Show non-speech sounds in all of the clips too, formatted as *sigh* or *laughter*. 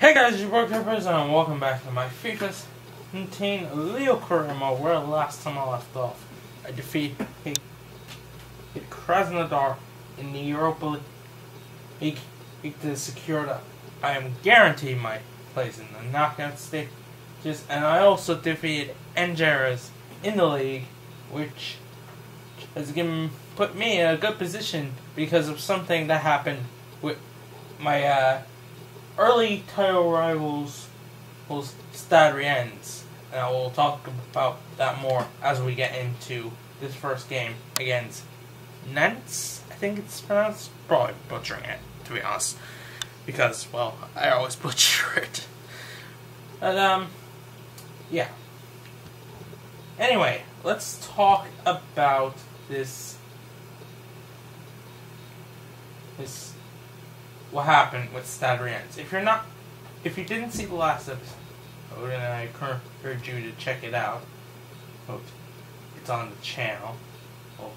Hey guys, it's your boy Clippers and welcome back to my FIFA 17 Leo Carimo, where last time I left off, I defeated Krasnodar in the Europa League. To secure that I am guaranteed my place in the knockout stages, and I also defeated Angeras in the league, which has given put me in a good position because of something that happened with my uh, early title rivals was Stade Rennais, and I will talk about that more as we get into this first game against Nantes. I think it's pronounced. Probably butchering it, to be honest, because well, I always *laughs* butcher it. But um, yeah. Anyway, let's talk about this. This what happened with Stade Rennais. If you're not, if you didn't see the last episode, and I encourage you to check it out, it's on the channel. Well,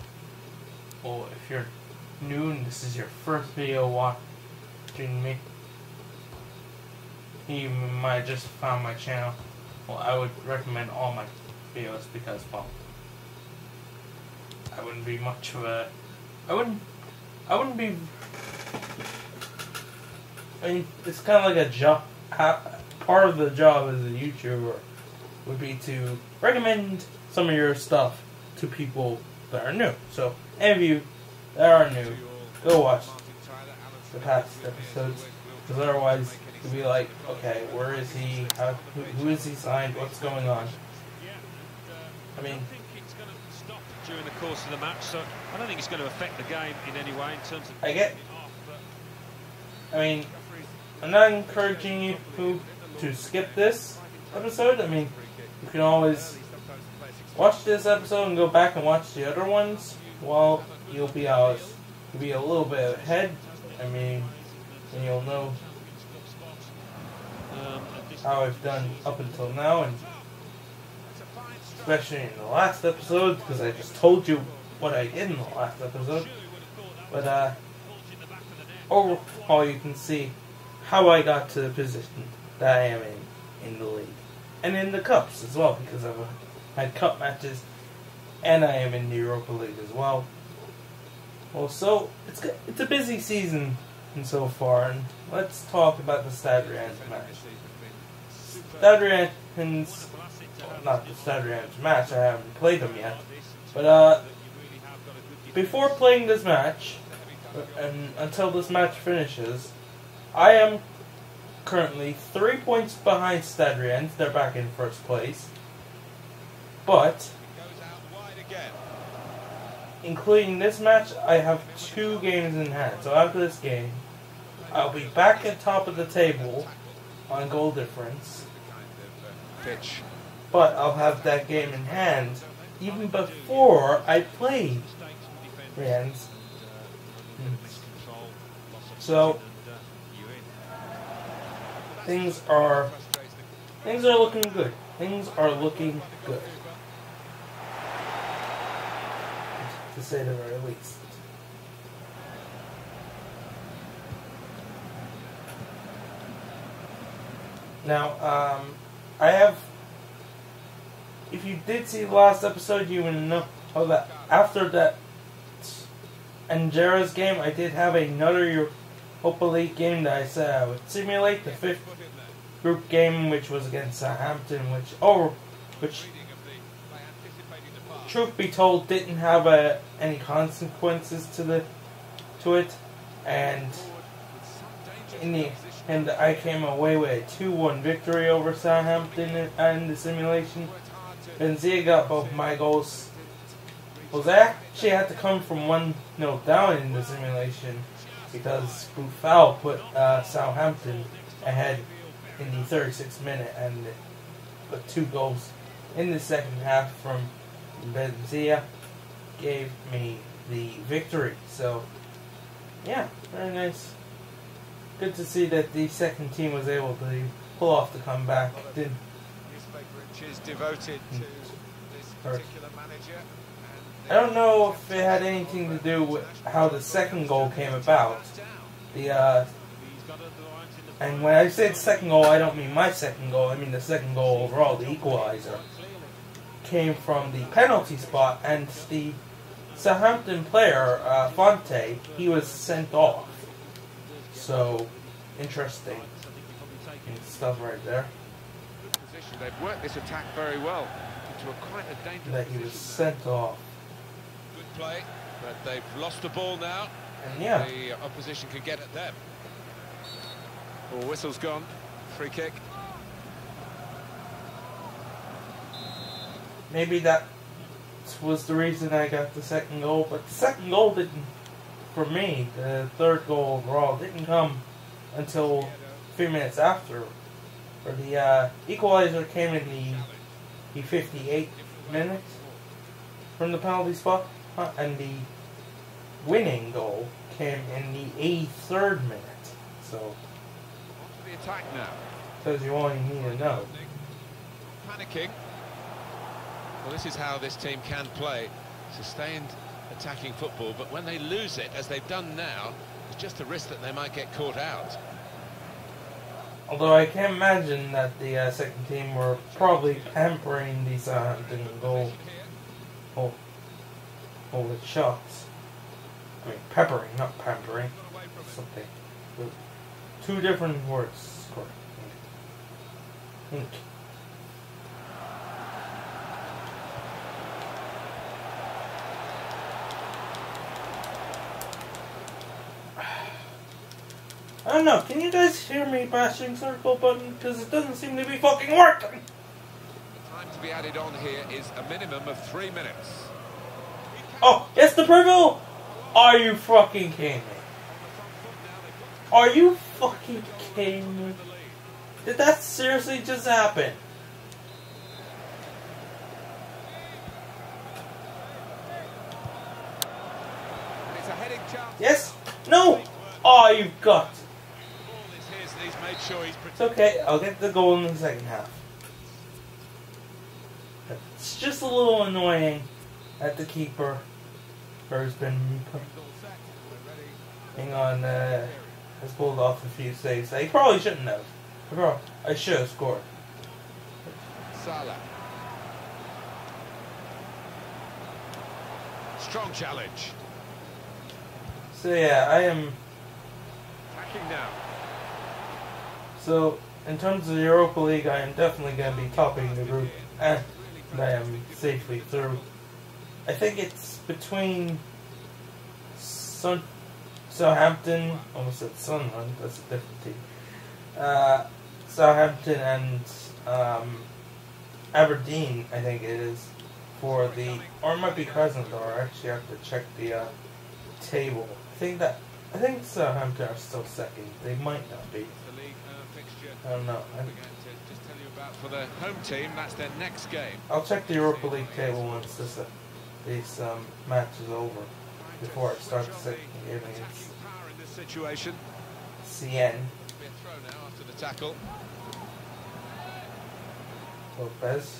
well, if you're new and this is your first video watching me, you might just found my channel. Well, I would recommend all my videos because, well, I wouldn't be much of a, I wouldn't, I wouldn't be I mean, it's kind of like a job. Part of the job as a YouTuber would be to recommend some of your stuff to people that are new. So, any of you that are new, go watch the past episodes, because otherwise you'll be like, okay, where is he? How, who, who is he signed? What's going on? I mean, during the course of the match, so I don't think it's going to affect the game in any way in terms of. I get. I mean, I'm not encouraging you to skip this episode. I mean, you can always watch this episode and go back and watch the other ones. Well, you'll be out, you'll be a little bit ahead. I mean, and you'll know how I've done up until now, and especially in the last episode, because I just told you what I did in the last episode. But uh, overall, you can see how I got to the position that I am in in the league, and in the cups as well because I've had cup matches, and I am in the Europa League as well. Well, so it's it's a busy season and so far, and let's talk about the Stade Rennais match. Stade Rennais, well, not the Stade Rennais match. I haven't played them yet, but uh, before playing this match, and until this match finishes. I am currently three points behind Stade Rennais. They're back in first place. But, including this match, I have two games in hand. So after this game, I'll be back at top of the table on goal difference. But I'll have that game in hand even before I play Rennes. Hmm. So, things are things are looking good. Things are looking good. To say the very least. Now, um, I have. If you did see the last episode, you would know that after that Angera's game, I did have another League game that I said I would simulate the fifth group game, which was against Southampton, which oh, which truth be told didn't have uh, any consequences to the to it, and in the and I came away with a two-one victory over Southampton in the simulation. Benzia got both my goals. Was that actually had to come from one 0 down in the simulation because Boufal put uh, Southampton ahead in the 36th minute and put two goals in the second half from Benzia gave me the victory. So, yeah, very nice. Good to see that the second team was able to pull off the comeback. Did is devoted to this particular manager. I don't know if it had anything to do with how the second goal came about. The uh, And when I say the second goal, I don't mean my second goal. I mean the second goal overall, the equalizer, came from the penalty spot, and the Southampton player uh, Fonte, he was sent off. So interesting stuff right there. They've worked this attack very well into a quite a dangerous That he was sent off. Play, but they've lost the ball now. Yeah, The opposition can get at them. Oh, whistle's gone. Free kick. maybe that was the reason I got the second goal, but the second goal didn't, for me, the third goal overall, didn't come until three minutes after. Or the uh, equalizer came in the, the 58 minutes from the penalty spot, and the winning goal came in the 83rd minute. So, the attack now. tells you all you need to know. Panicking. Well, this is how this team can play. Sustained attacking football, but when they lose it, as they've done now, it's just a risk that they might get caught out. Although I can't imagine that the uh, second team were probably pampering the Southampton goal. Oh, oh, the shots. I mean, peppering, not pampering. Something. Two different words. Correct. Hmm. *sighs* I don't know. Can you guys hear me bashing circle button? Because it doesn't seem to be fucking working. The time to be added on here is a minimum of three minutes. Oh, it's de Préville! Are you fucking kidding me? Are you fucking kidding me? Did that seriously just happen? Yes? No! Oh, you've got. It's okay. I'll get the goal in the second half. It's just a little annoying at the keeper has been putting on, uh, has pulled off a few saves. I probably shouldn't have. I prob- I should have scored. Salah. Strong challenge. So yeah, I am. Attacking now. So in terms of the Europa League, I am definitely going to be topping the group, and I am safely through. I think it's between Sun, Southampton. Almost said Sunderland. That's a different team. Uh, Southampton and um, Aberdeen. I think it is for the, or it might be Krasnodar. I actually have to check the uh, table. I think that I think Southampton are still second. They might not be. Uh. I don't know. To just tell you about for the home team. That's their next game. I'll check the Europa League table once this uh, this um, match is over. Before it starts the second game against situation. CN. Lopez.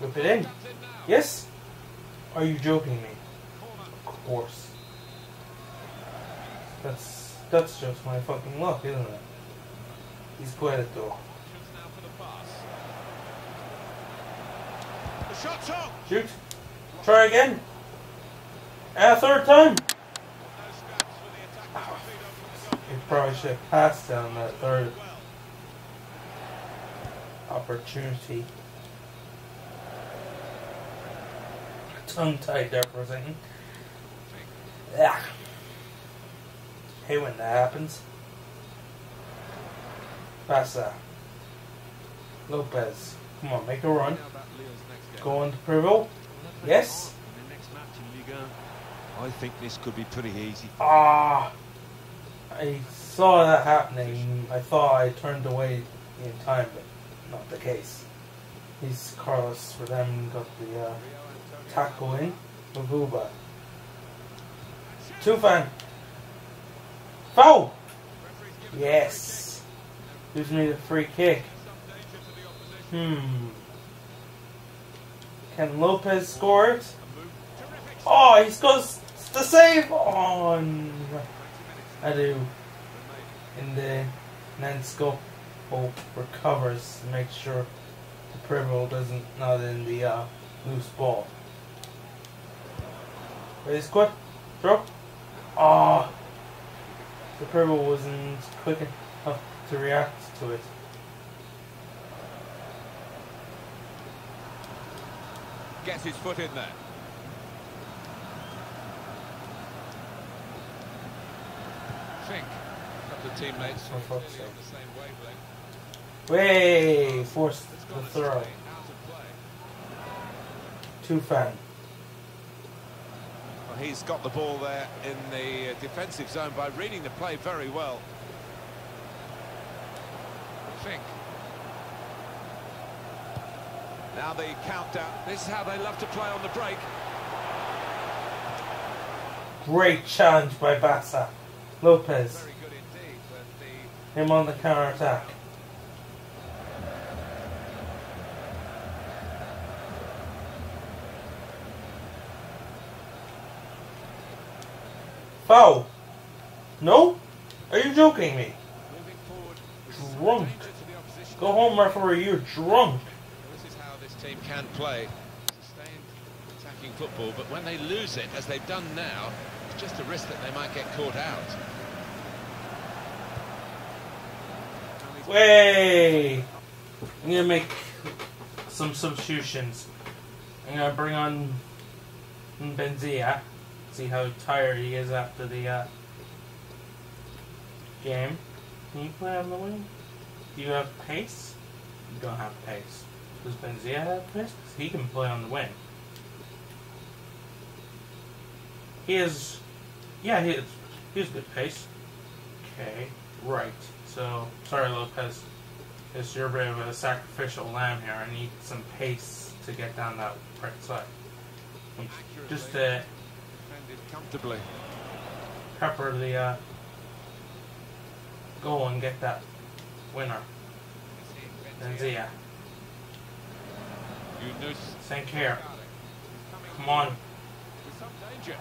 Whip it in. Yes? Are you joking me? Of course. That's that's just my fucking luck, isn't it? He's the shot's on. Shoot. Try again. A third time. You probably should have passed down that third opportunity. Tongue tied there for a second. Yeah. Hey, when that happens. Pasa. Lopez. Come on, make a run. Go on to Préville. Yes. In the next match in Ligue 1, I think this could be pretty easy. Ah, I saw that happening. I thought I turned away in time, but not the case. He's Carlos for them got the uh, tackle in. Mavuba. Tufan. Foul! Yes. Gives me the free kick. Hmm. Can Lopez score it? Oh, he scores the save on. I do. In the then Scope recovers to make sure de Préville doesn't not in the uh, loose ball. Ready, squad? Throw. Ah, de Préville wasn't quick enough to react to it. Gets his foot in there. A couple of teammates so. on the same wavelength. Way forced the throw. astray, out of play. Tufan. Well, he's got the ball there in the uh, defensive zone by reading the play very well. Fink. Now the countdown. This is how they love to play on the break. Great challenge by Bassa. Lopez. Indeed, the Him on the counter attack. Foul. No? Are you joking me? moving forward. with some Drunk. danger to the opposition. Go home, referee. You're drunk. This is how this team can play. Sustained attacking football, but when they lose it, as they've done now, it's just a risk that they might get caught out. Way. I'm gonna make some substitutions. I'm gonna bring on Benzia. See how tired he is after the uh, game. Can you play on the wing? Do you have pace? You don't have pace. Does Benzia have pace? 'Cause he can play on the wing. He is. Yeah, he is. He has good pace. Okay, right. So, sorry, Lopez. It's your bit of a sacrificial lamb here. I need some pace to get down that right side. Just to Defended comfortably. pepper the uh, goal and get that winner. Benzia. St. Care. Come on. with some danger.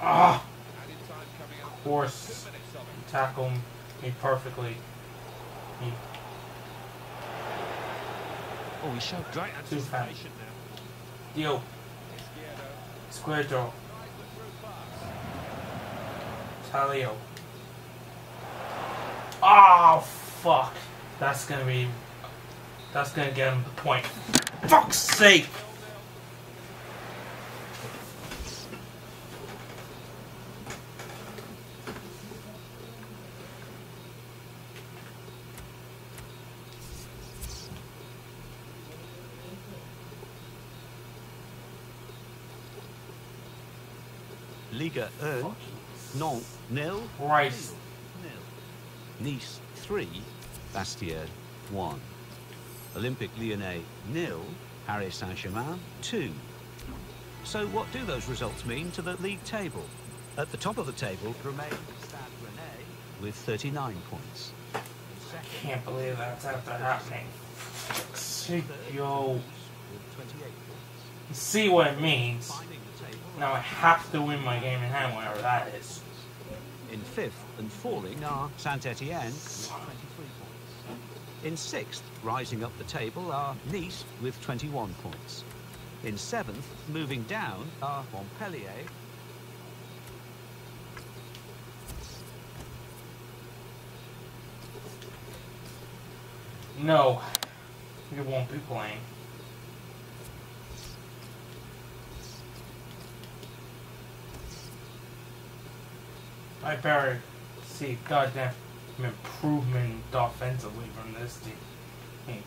Ah! Added time coming up. Of course. Two minutes of it. Tackle me perfectly. He Oh, he showed great anticipation now. Dio. Izquierdo. Squirto. Talio. Oh, fuck. That's gonna be. That's gonna get him the point. Fuck's sake! Ligue 1, Nantes nil, Christ. nil. Nice 3, Bastia 1. Olympique Lyonnais nil, Paris Saint-Germain 2. So what do those results mean to the league table? At the top of the table remains Stade Rennais with 39 points. In second, Can't believe that's after happening. See, yo. with 28 points. See what it means. Finding the table Now I have to win my game in hand, whatever that is. In fifth and falling are 23 points. In sixth, rising up the table, are Nice with 21 points. In seventh, moving down, are Montpellier No, you won't be playing. I better see goddamn improvement offensively from this team. Hey,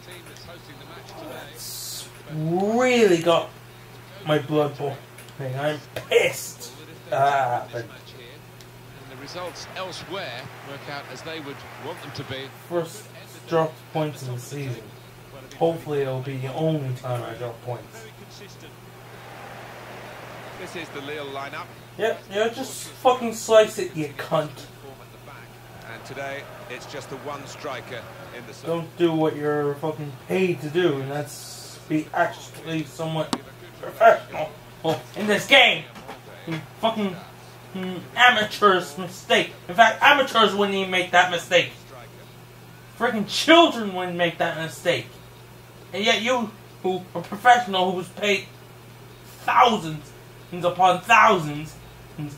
The team that's hosting the match today. It's really got my blood boiling. I'm pissed. Well, that if they Ah, but and the results elsewhere work out as they would want them to be, first dropped points in the season. well, it'd be hopefully it'll be the only time I drop points. This is the Lille lineup. Yep, yeah, just fucking slice it, you cunt. Form at the back. And today, it's just the one striker in the. Don't do what you're fucking paid to do, and that's be actually somewhat professional. In this game, fucking mm, amateurs mistake. In fact, amateurs wouldn't even make that mistake. Freaking children wouldn't make that mistake. And yet you, who are professional, who who's paid thousands and upon thousands,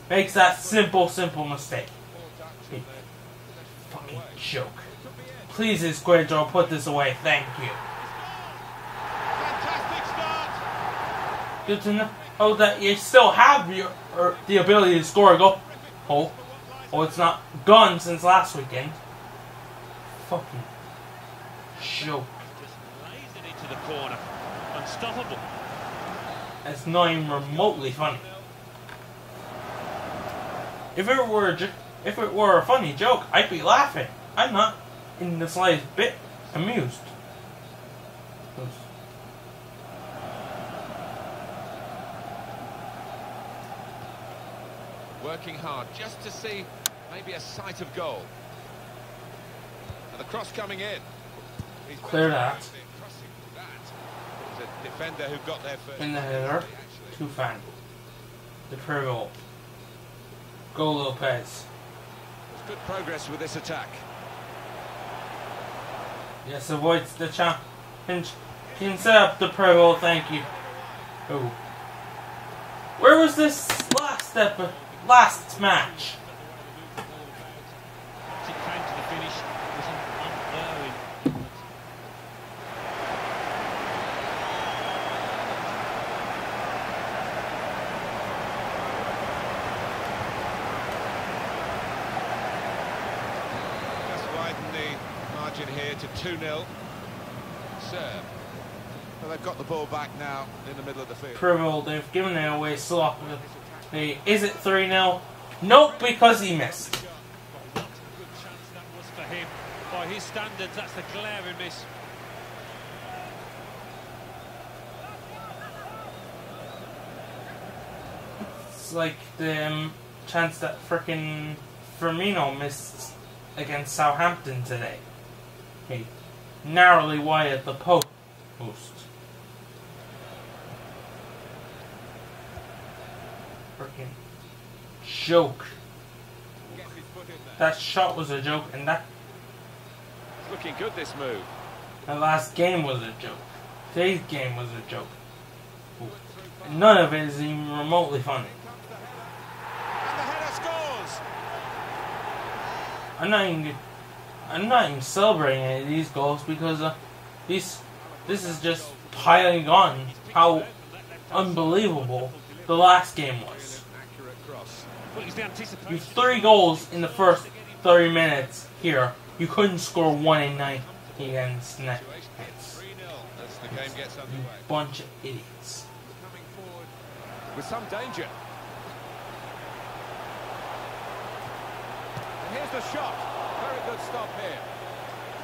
makes that simple, simple mistake. Fucking joke. Please, Izquierdo, put this away. Thank you. Good to know that you still have your, the ability to score a goal. Oh, oh, it's not gone since last weekend. Fucking joke. It's not even remotely funny. If it were a, if it were a funny joke, I'd be laughing. I'm not in the slightest bit amused. Working hard just to see maybe a sight of goal. And the cross coming in. He's Clear that. crossing that. It was a defender who got there first. In the header, Tufan. The prayer goal. Go Lopez. There's good progress with this attack. Yes, avoids the challenge. Can set up the goal, thank you. Oh. Where was this last step last match? As it came to the finish, it was an unerring. Just widen the margin here to 2-0. Serve. Well, they've got the ball back now in the middle of the field. Préville, they've given it away sloppily. Is it 3 0? Nope, because he missed. By his standards, that's a glaring miss. It's like the um, chance that frickin' Firmino missed against Southampton today. He narrowly wide at the post. Joke. Gets his foot in there. That shot was a joke, and that It's looking good, this move. the last game was a joke. Today's game was a joke. None of it is even remotely funny. And the header scores! I'm not even. I'm not even celebrating any of these goals because uh, these. This is just piling on how unbelievable the last game was. Accurate cross. Well, it's the You anticipation. three goals in the first 30 minutes here. You couldn't score one in nine against Nets. 3-0 as the game gets You bunch of idiots. With some danger. And here's the shot. Very good stop here.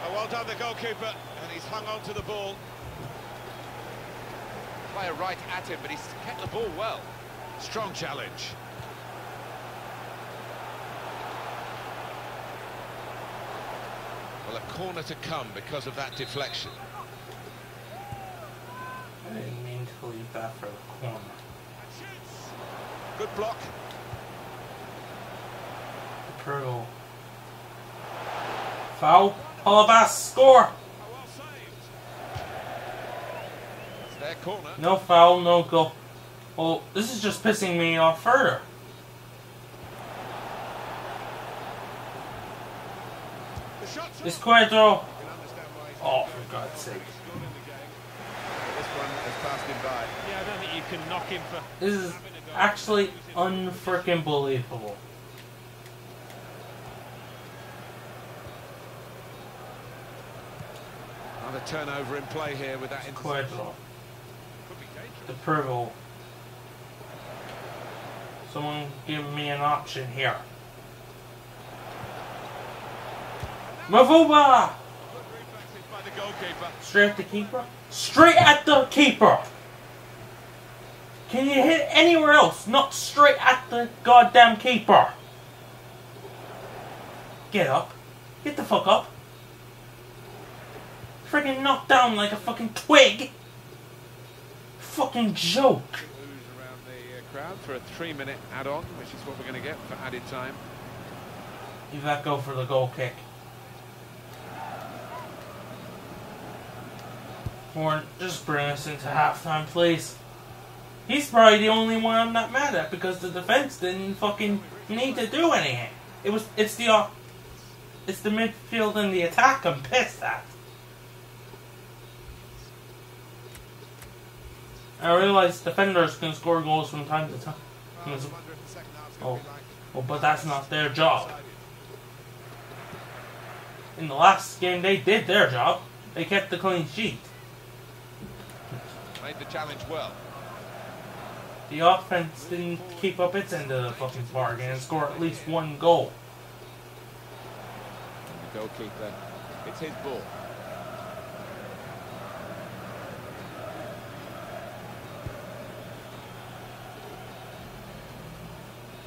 Oh, well done, the goalkeeper. And he's hung on to the ball. Player right at him, but he's kept the ball well. Strong challenge. Well, a corner to come because of that deflection. I didn't mean to leave that for the corner. Good block. Pearl. Foul. Palavas score. Oh, well saved. Their corner. No foul, no goal. Well, this is just pissing me off further. The shot's This up. Quadro. You can understand why he's Oh, for God's sake. scored in the game. This one has passed him by. Yeah, I don't think you can knock him for This is actually unfreaking believable. Another turnover in play here with that interception. Quadro. Could be. The Pergo. Someone give me an option here. Mavuba! Good reflexes by the goalkeeper. Straight at the keeper? Straight at the keeper! Can you hit anywhere else? Not straight at the goddamn keeper! Get up. Get the fuck up. Freaking knocked down like a fucking twig! Fucking joke. Who's around the uh, crowd for a three-minute add-on, which is what we're going to get for added time. You let go for the goal kick. Or just bring us into halftime, please. He's probably the only one I'm not mad at because the defense didn't fucking need to do anything. It was it's the uh, it's the midfield and the attack I'm pissed at. I realize defenders can score goals from time to time. Oh, well, but that's not their job. In the last game, they did their job. They kept the clean sheet. Made the challenge well. The offense didn't keep up its end of the fucking bargain and score at least one goal. The goalkeeper, it's his ball.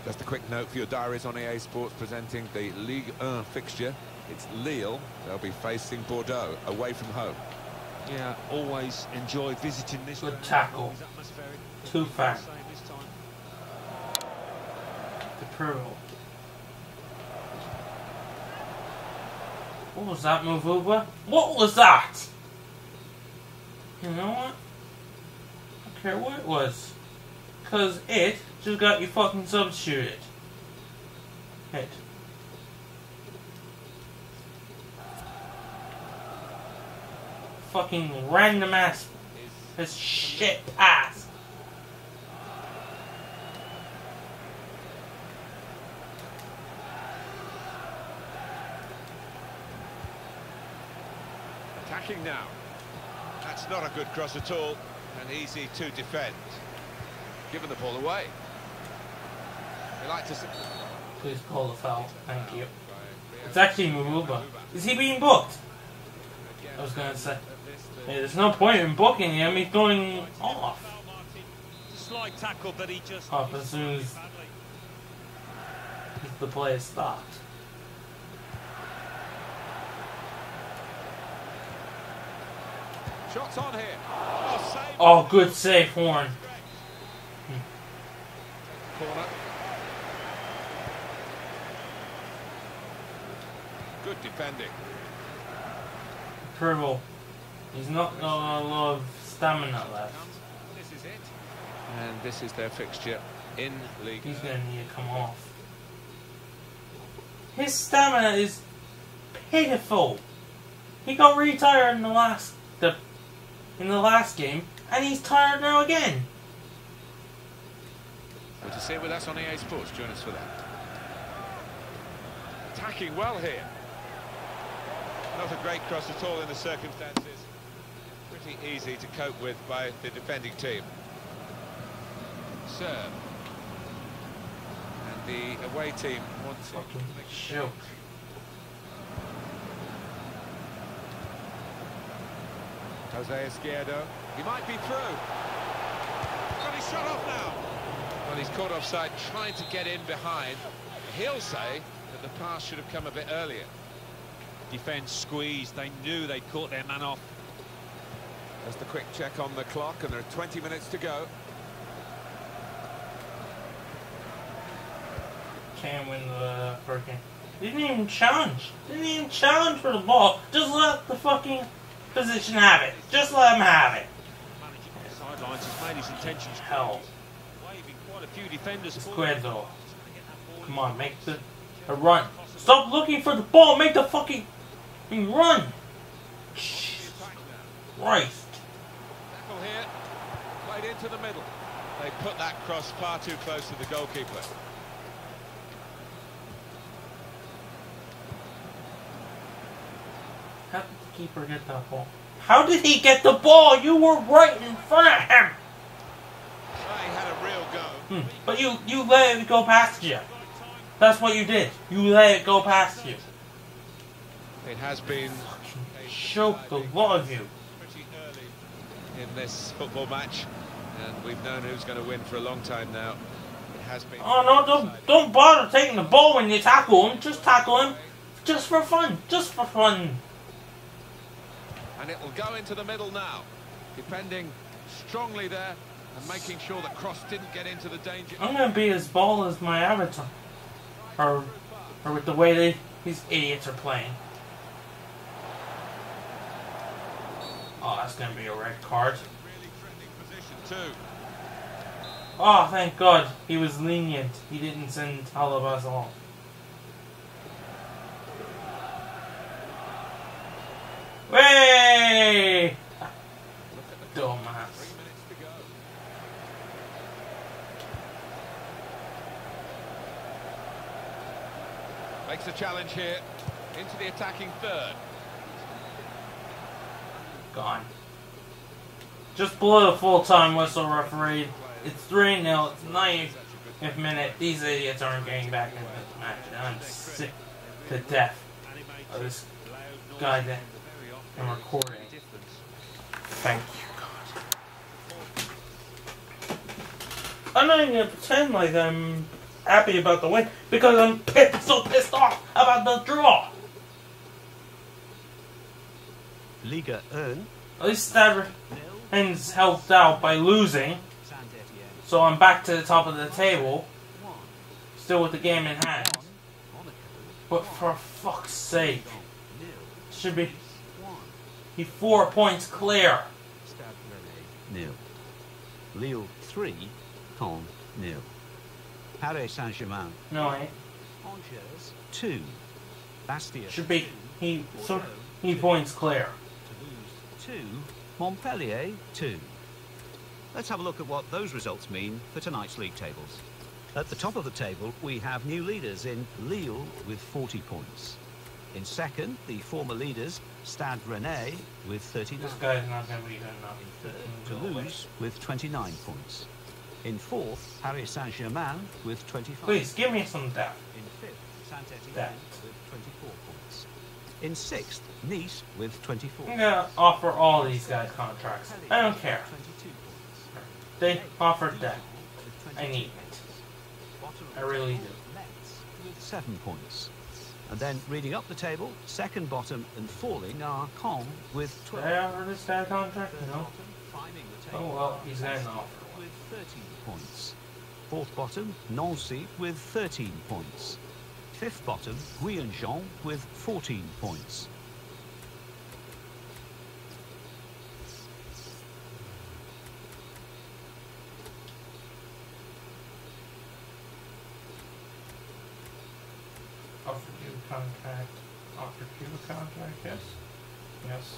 Just a quick note for your diaries on EA Sports presenting the Ligue 1 fixture. It's Lille. They'll be facing Bordeaux away from home. Yeah, always enjoy visiting this. Good tackle. Too fast. Same this time. The Pearl. What was that move, Uber? What was that? You know what? I don't care what it was. Cause it just got you fucking substituted. It. Fucking random ass his shit pass. Attacking now. That's not a good cross at all, and easy to defend. Giving the ball away. They like to. Please call the foul. Thank you. It's actually Mavuba. Is he being booked? I was gonna say. Hey, there's no point in booking him. He's going off. Slight tackle, but he just. Off as soon as the play is stopped. Shots on here. Oh. Oh, good save, Horn. Corner. Good defending. Purple. He's not got a lot of stamina left. This is it. And this is their fixture in League. He's gonna need to come off. His stamina is pitiful. He got retired in the last the in the last game, and he's tired now again. You see it with us on EA Sports? Join us for that. Attacking well here. Not a great cross at all in the circumstances. Pretty easy to cope with by the defending team. Serve. And the away team wants it. Shoot. Jose Izquierdo. He might be through. But he's shot off now. Well, he's caught offside trying to get in behind. He'll say that the pass should have come a bit earlier. Defence squeezed. They knew they'd caught their man off. Just a quick check on the clock, and there are 20 minutes to go. Can't win the freaking. Didn't even challenge. Didn't even challenge for the ball. Just let the fucking position have it. Just let him have it. Managing the sidelines. He's made his intentions. Hell. Waving quite a few defenders. Izquierdo. Come on, make the a run. Stop looking for the ball. Make the fucking run. Jesus Christ. Into the middle. They put that cross far too close to the goalkeeper. How did the keeper get that ball? How did he get the ball? You were right in front of him. He had a real go. Hmm. But you you let it go past you. That's what you did. You let it go past you. It has been choke the lot of you. Pretty early in this football match, and we've known who's going to win for a long time now. It has been. Oh no, don't don't bother taking the ball when you tackle him. Just tackle him. Just for fun. Just for fun. And it will go into the middle now, defending strongly there and making sure the cross didn't get into the danger. I'm gonna be as ball as my avatar. Or or with the way they these idiots are playing. Oh, that's gonna be a red card. Really threatening position too. Oh, ah, thank God. He was lenient. He didn't send Alabaz along. Way! Dumbass. Three minutes to go. Makes a challenge here into the attacking third. Gone. Just below the full time whistle referee. It's 3 0. It's 90th minute. These idiots aren't getting back into the match. I'm sick to death of this guy that I'm recording. Thank you, God. I'm not even gonna pretend like I'm happy about the win because I'm pissed, so pissed off about the draw. Ligue 1, At least that Rennes helped out by losing, so I'm back to the top of the table, still with the game in hand. But for fuck's sake, should be he four points clear. 0, Lille 3, Caen 0, Paris Saint-Germain, No, Angers 2, Bastia should be he so he points clear. Toulouse 2, Montpellier 2. Let's have a look at what those results mean for tonight's league tables. At the top of the table, we have new leaders in Lille with 40 points. In second, the former leaders, Stade Rennais with 39. This guy's not gonna be good enough. In third, uh, Toulouse with 29 points. In fourth, Paris Saint-Germain with 25. Please give me some depth. In fifth, Saint-Étienne with 24 points. In sixth, Nice with 24. I'm gonna offer all these guys contracts. I don't care. 22. They offered that. I 22 need it. points. Bottom of I really Metz seven points. And then reading up the table, second bottom and falling are Caen with Did 12. I offer this guy a contract? No. bottom, climbing the table Oh well, he's getting an offer. with 13 points. Fourth bottom, Nancy with 13 points. Fifth bottom, Guingamp with 14 points. A contract. Offered you a contract, yes. Yes.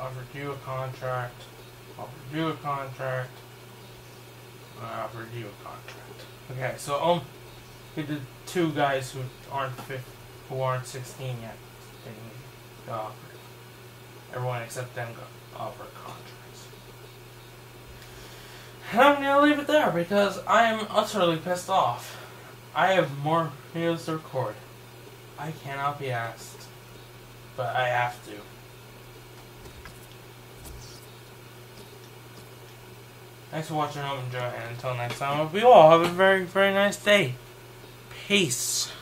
Offered you a contract. Offered you a contract. I offered you a contract. Okay, so um we did two guys who aren't who aren't sixteen yet. They got offered. Everyone except them got offered contracts. And I'm gonna leave it there because I am utterly pissed off. I have more videos to record. I cannot be asked, but I have to. Thanks for watching. Hope you enjoy, and until next time, hope you all have a very, very nice day. Peace.